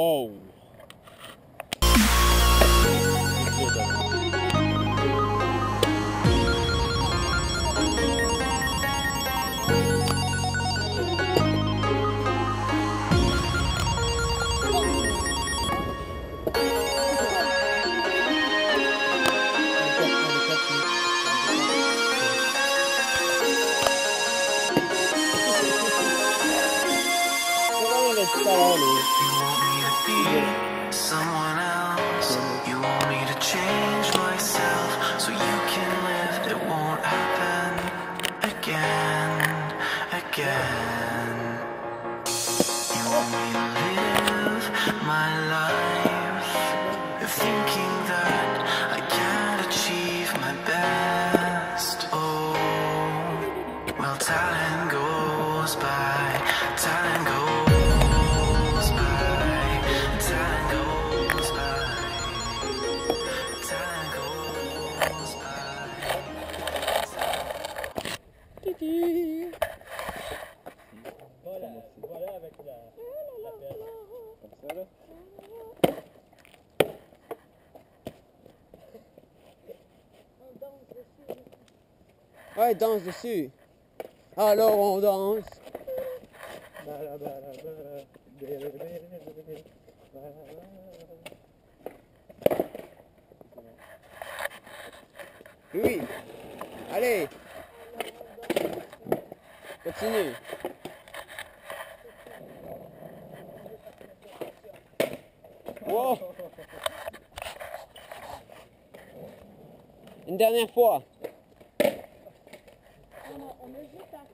Oh. You my life thinking that I can't achieve my best. Oh, well, time goes by, time goes by, time goes by, time goes by. Voilà, Ouais, danse dessus. Alors on danse. Oui. Allez. Continue. Wow. Une dernière fois on, on, on, me dit par